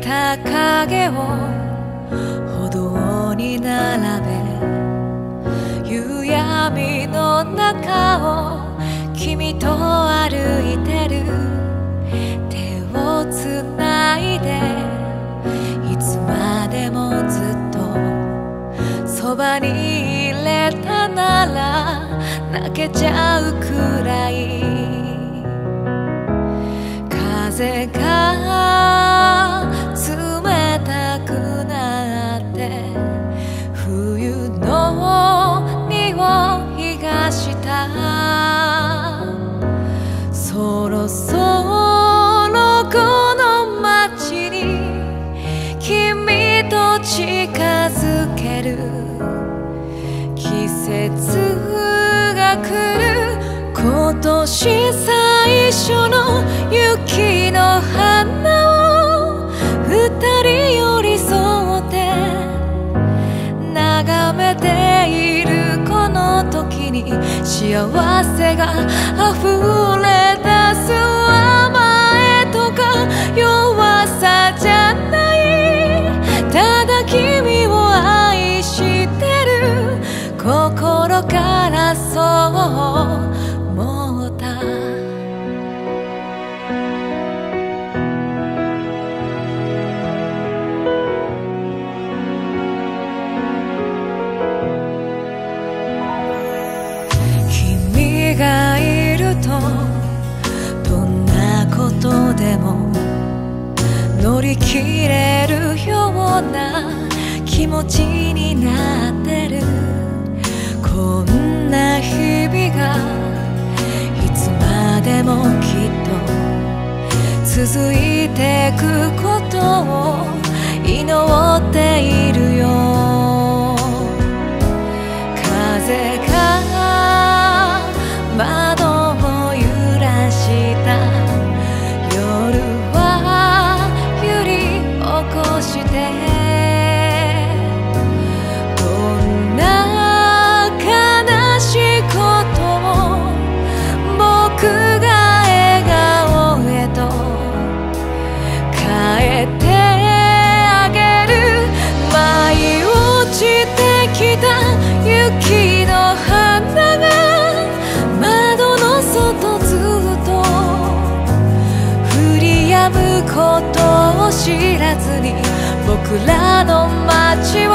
た影を歩道に並べ夕闇の中を君と歩いてる。手をつないでいつまでもずっとそばにいれたなら泣けちゃうくらい。風がした。そろそろこの街に君と近づける。季節が来る。今年最初の雪の花。せが溢れ出す甘えとか弱さじゃない。ただ君を愛してる。心からそう。乗り切れるような気持ちになってる。こんな日々がいつまでもきっと続いてくことを祈っている。ことを知らずに僕らの街を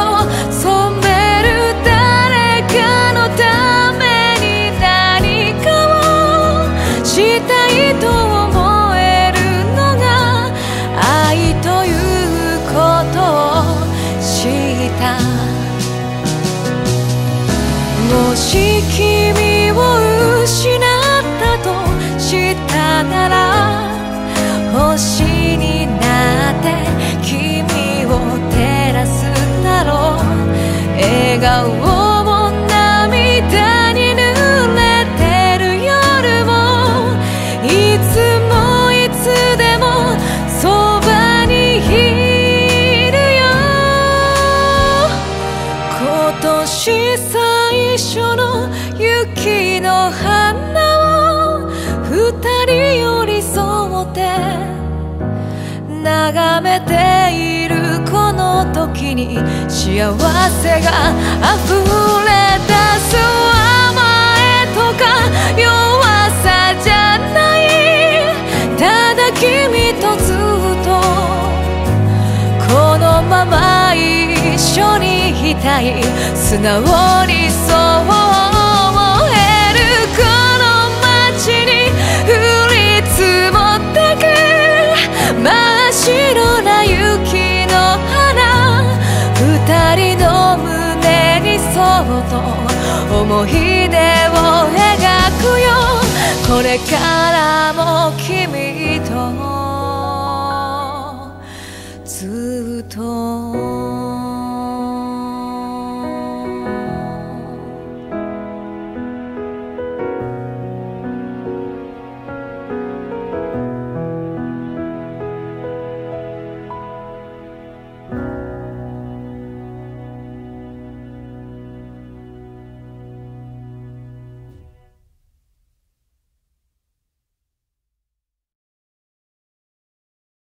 染める誰かのために何かをしたいと思えるのが愛ということを知った。もし君を失ったとしたなら星に最初の雪の花を二人寄り添って眺めているこの時に幸せが溢れ出すたい素直にそう思えるこの街に降り積もってく真っ白な雪の花二人の胸にそっと思い出を描くよこれからも君と